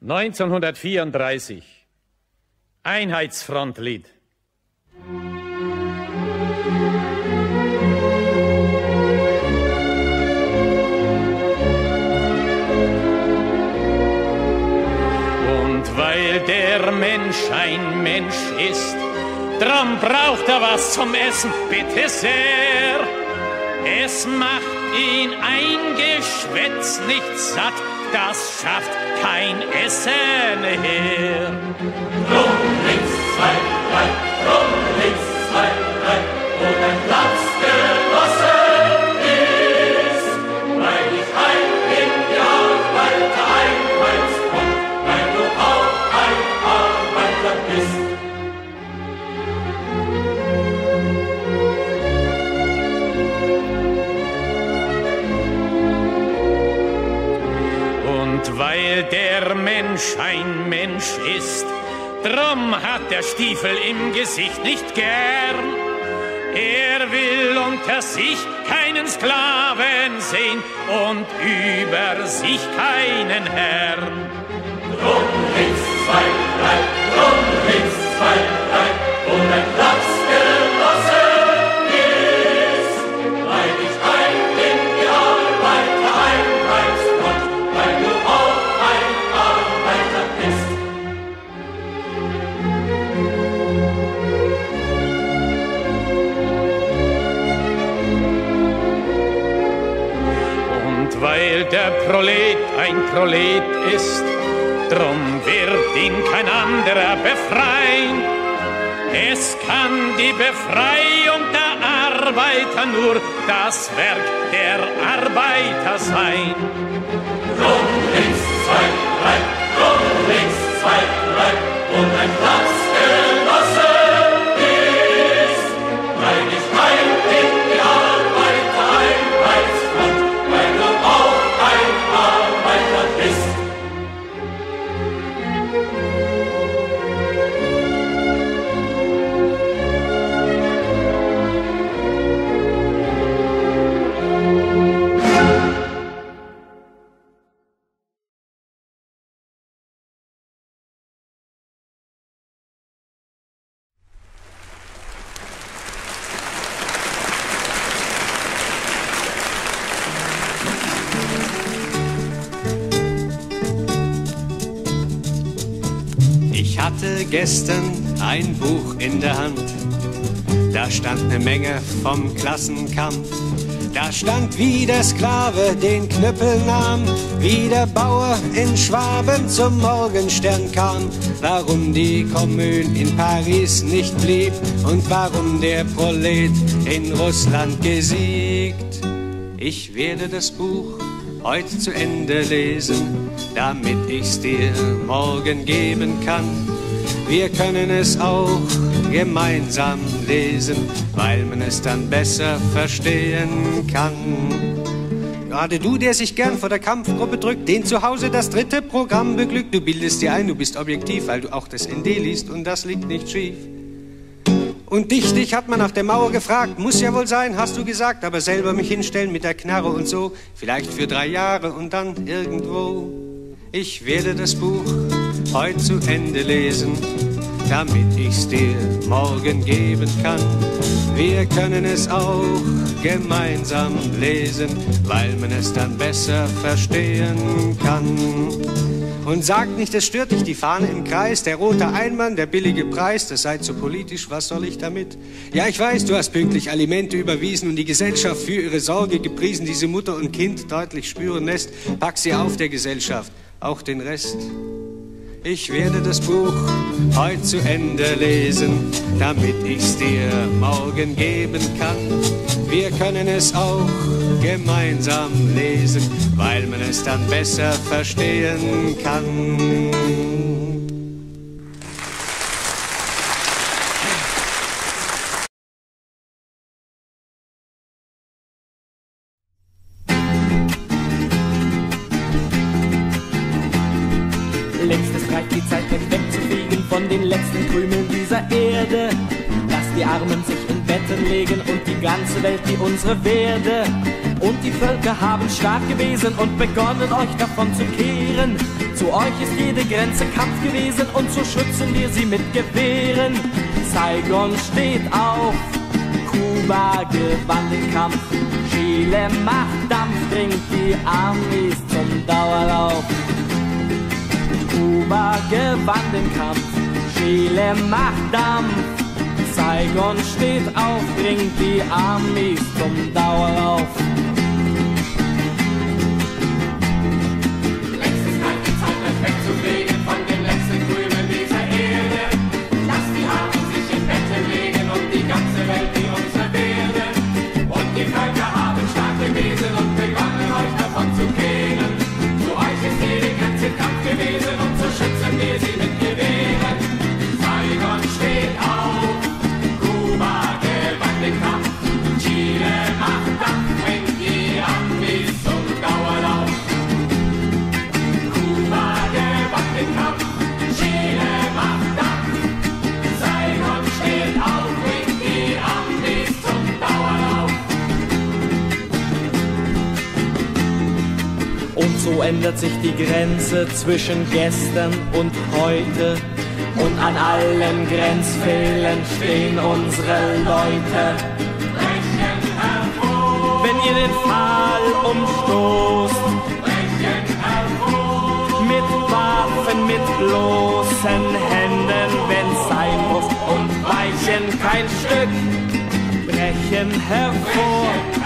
1934 Einheitsfrontlied. Und weil der Mensch ein Mensch ist, drum braucht er was zum Essen, bitte sehr. Es macht ihn ein Geschwätz nicht satt, das schafft kein Essen her. Rum links, zwei, drei, rum links, zwei, Stiefel im Gesicht nicht gern. Er will unter sich keinen Sklaven sehen und über sich keinen Herrn. Rum links, zwei, drei, rum links, zwei, drei, Prolet ein Prolet ist, drum wird ihn kein anderer befreien. Es kann die Befreiung der Arbeiter nur das Werk der Arbeiter sein. Rum links, zwei, drei, rum links, zwei, drei, und ein Platz gestern ein Buch in der Hand. Da stand eine Menge vom Klassenkampf. Da stand, wie der Sklave den Knüppel nahm, wie der Bauer in Schwaben zum Morgenstern kam, warum die Kommune in Paris nicht blieb und warum der Prolet in Russland gesiegt. Ich werde das Buch heute zu Ende lesen, damit ich's dir morgen geben kann. Wir können es auch gemeinsam lesen, weil man es dann besser verstehen kann. Gerade du, der sich gern vor der Kampfgruppe drückt, den zu Hause das dritte Programm beglückt, du bildest dir ein, du bist objektiv, weil du auch das ND liest und das liegt nicht schief. Und dich, dich hat man nach der Mauer gefragt, muss ja wohl sein, hast du gesagt, aber selber mich hinstellen mit der Knarre und so, vielleicht für drei Jahre und dann irgendwo. Ich werde das Buch heute zu Ende lesen, damit ich's dir morgen geben kann. Wir können es auch gemeinsam lesen, weil man es dann besser verstehen kann. Und sagt nicht, es stört dich die Fahne im Kreis, der rote Einmann, der billige Preis, das sei zu politisch, was soll ich damit? Ja, ich weiß, du hast pünktlich Alimente überwiesen und die Gesellschaft für ihre Sorge gepriesen, diese Mutter und Kind deutlich spüren lässt. Pack sie auf der Gesellschaft, auch den Rest. Ich werde das Buch heute zu Ende lesen, damit ich's dir morgen geben kann. Wir können es auch gemeinsam lesen, weil man es dann besser verstehen kann. Ganze Welt die unsere werde. Und die Völker haben stark gewesen und begonnen euch davon zu kehren. Zu euch ist jede Grenze Kampf gewesen und so schützen wir sie mit Gewehren. Saigon steht auf, Kuba gewann den Kampf. Chile macht Dampf, bringt die Armees zum Dauerlauf. Kuba gewann den Kampf, Chile macht Dampf. Saigon steht auf, bringt die Armees zum Dauerlauf. Ändert sich die Grenze zwischen gestern und heute. Und an allen Grenzfehlen stehen unsere Leute. Wenn ihr den Pfahl umstoßt, mit Waffen, mit bloßen Händen, wenn's sein muss, und weichen kein Stück. Brechen hervor,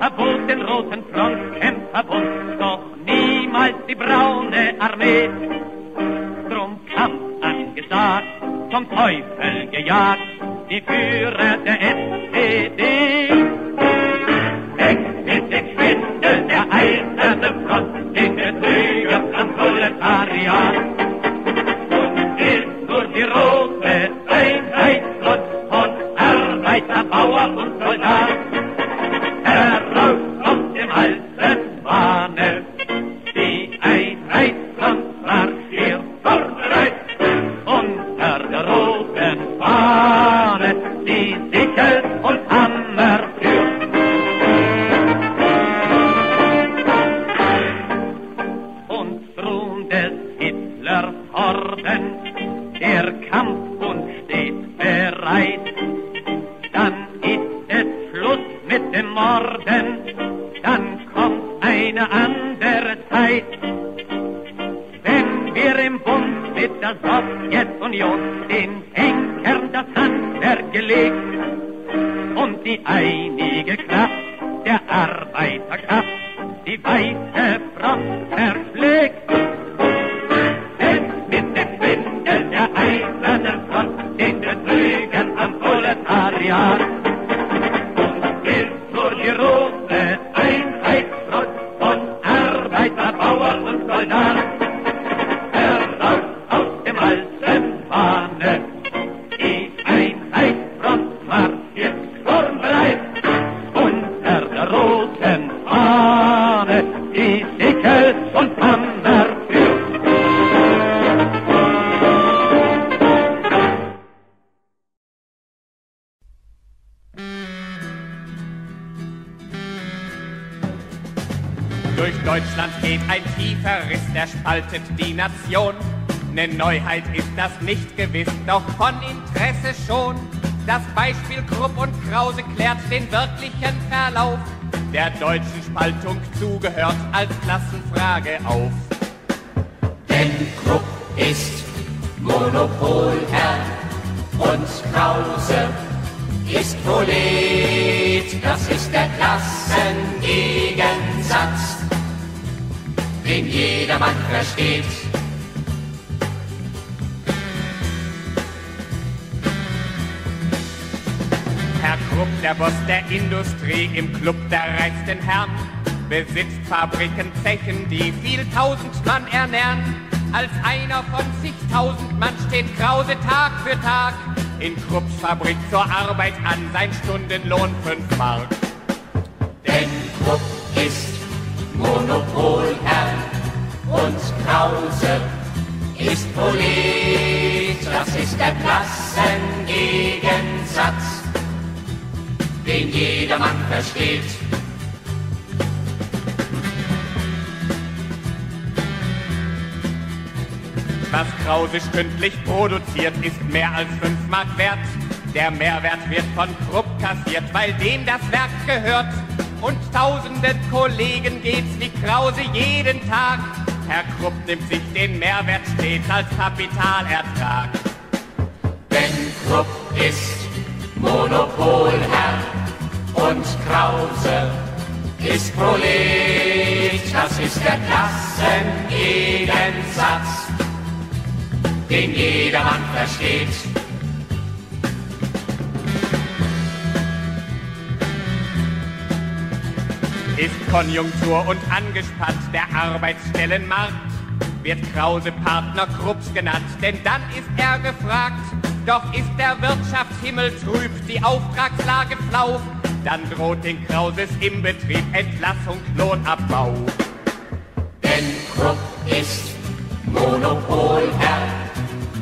Verbot den roten Frontkämpferbund, doch niemals die braune Armee. Drum Kampf angesagt, vom Teufel gejagt, die Führer der SPD. Weg mit dem Schwindel der eisernen Front, den Betrüger am Proletariat. Die Nation. Ne Neuheit ist das nicht gewiss, doch von Interesse schon. Das Beispiel Krupp und Krause klärt den wirklichen Verlauf der deutschen Spaltung zugehört als Klassenfrage auf. Denn Krupp ist Monopolherr und Krause ist Prolet. Das ist der Klassengegensatz, den jedermann versteht. Herr Krupp, der Boss der Industrie im Club der reichsten Herren, besitzt Fabriken, Zechen, die viel tausend Mann ernähren. Als einer von zigtausend Mann steht Krause Tag für Tag in Krupps Fabrik zur Arbeit an, sein Stundenlohn fünf Mark. Denn Krupp ist Monopolherr und Krause ist Prolet. Das ist der Klassengegensatz, den jedermann versteht. Was Krause stündlich produziert, ist mehr als fünf Mark wert. Der Mehrwert wird von Krupp kassiert, weil dem das Werk gehört. Und tausenden Kollegen geht's wie Krause jeden Tag. Herr Krupp nimmt sich den Mehrwert stets als Kapitalertrag. Denn Krupp ist Monopolherr und Krause ist Prolet. Das ist der Klassengegensatz, den jedermann versteht. Ist Konjunktur und angespannt der Arbeitsstellenmarkt, wird Krause Partner Krupps genannt, denn dann ist er gefragt. Doch ist der Wirtschaftshimmel trüb, die Auftragslage flau, dann droht den Krauses im Betrieb Entlassung, Lohnabbau. Denn Krupp ist Monopolherr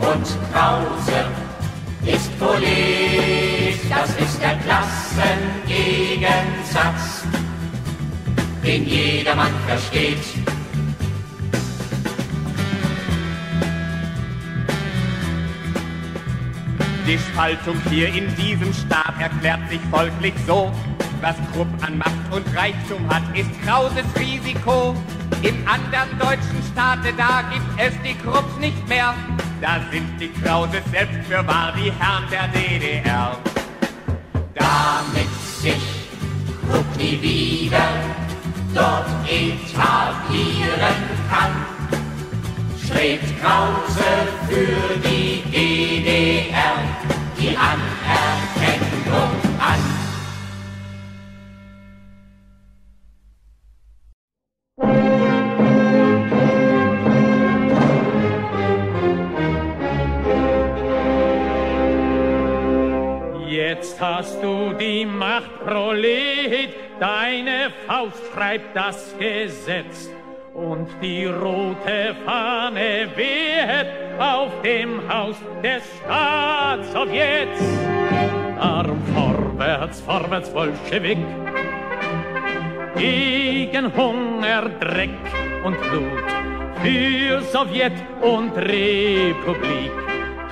und Krause ist Polit. Das ist der Klassengegensatz, den jedermann versteht. Die Spaltung hier in diesem Staat erklärt sich folglich so. Was Krupp an Macht und Reichtum hat, ist Krauses Risiko. Im anderen deutschen Staate, da gibt es die Krupps nicht mehr. Da sind die Krauses selbst für wahr die Herren der DDR. Damit sich Krupp nie wieder dort etablieren kann, strebt Krause für die DDR die Anerkennung an. Jetzt hast du die Macht, Prolet, deine Faust schreibt das Gesetz. Und die rote Fahne weht auf dem Haus des Staatssowjets. Arm vorwärts, vorwärts, Bolschewik, gegen Hunger, Dreck und Blut, für Sowjet und Republik.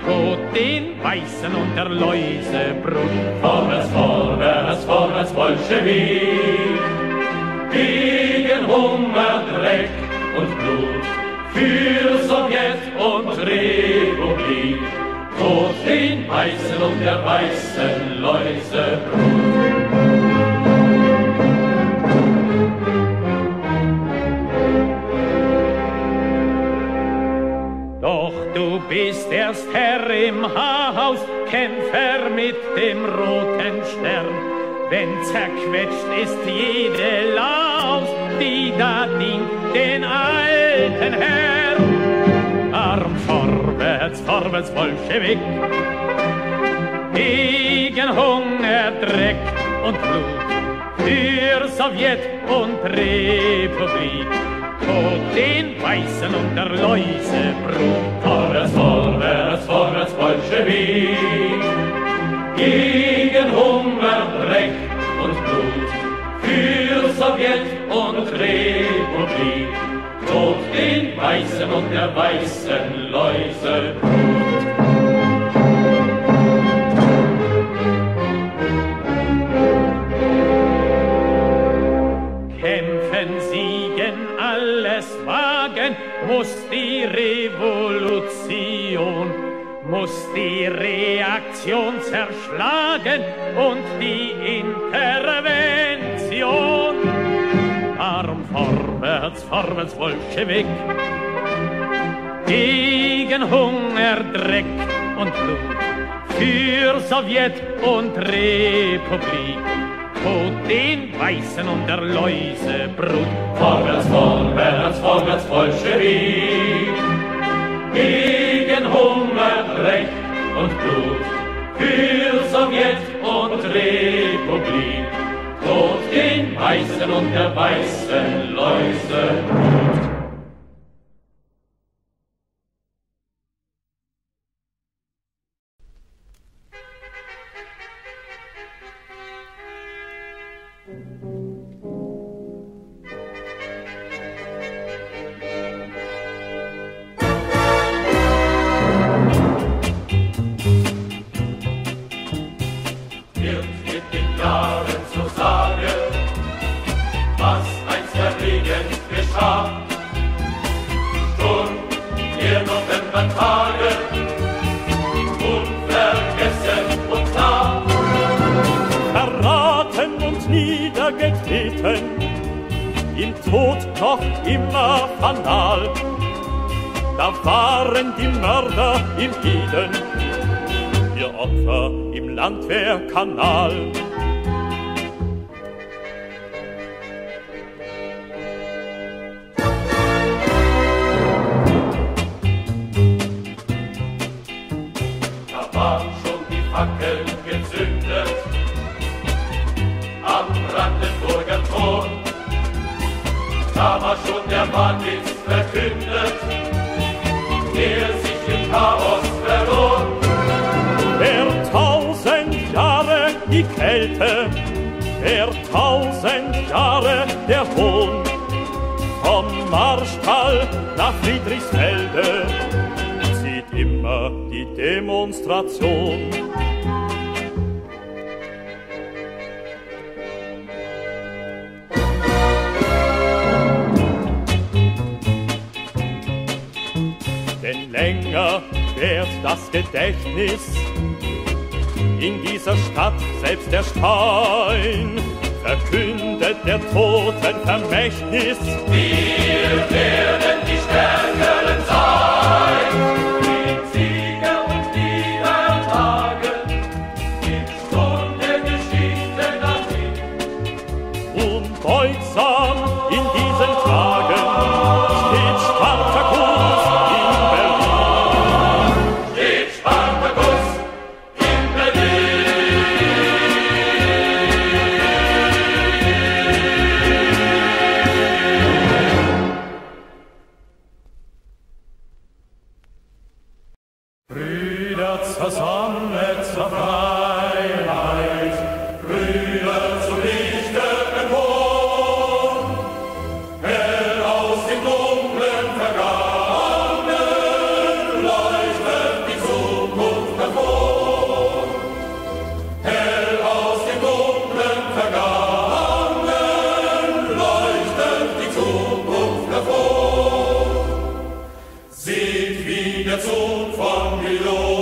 Tod den Weißen und der Läuse Brut. Vorwärts, vorwärts, vorwärts, Bolschewik, gegen Hunger, Dreck und Blut, für Sowjet und Republik. Tod den Weißen und der weißen Läuse Brut. Erst Herr im Haus, Kämpfer mit dem roten Stern. Wenn zerquetscht ist jede Laus, die da dient den alten Herrn. Arm vorwärts, vorwärts, Bolschewik, gegen Hunger, Dreck und Blut, für Sowjet und Republik. Tod den Weißen und der Läuse Brut. Vorwärts, vorwärts, vorwärts, Bolschewik, gegen Hunger, Dreck und Blut, für Sowjet und Republik. Tod den Weißen und der weißen Läuse Brut. Muss die Reaktion zerschlagen und die Intervention. Arm vorwärts, vorwärts, Bolschewik, gegen Hunger, Dreck und Blut, für Sowjet und Republik. Tod den Weißen und der Läuse Brut. Vorwärts, vorwärts, vorwärts, Bolschewik, gegen Dreck und Blut, für Sowjet und Republik. Tod den Weißen und der weißen Läuse im Frieden, ihr Opfer im Landwehrkanal. Da war schon die Fackel gezündet am Brandenburger Tor. Da war schon der Wahlwitz verkündet, der tausend Jahre die Kälte, der tausend Jahre der Hohn, vom Marstall nach Friedrichsfelde zieht immer die Demonstration. Das Gedächtnis in dieser Stadt selbst der Stein verkündet der Toten Vermächtnis. Wir werden Seht, wie der Sohn von Milo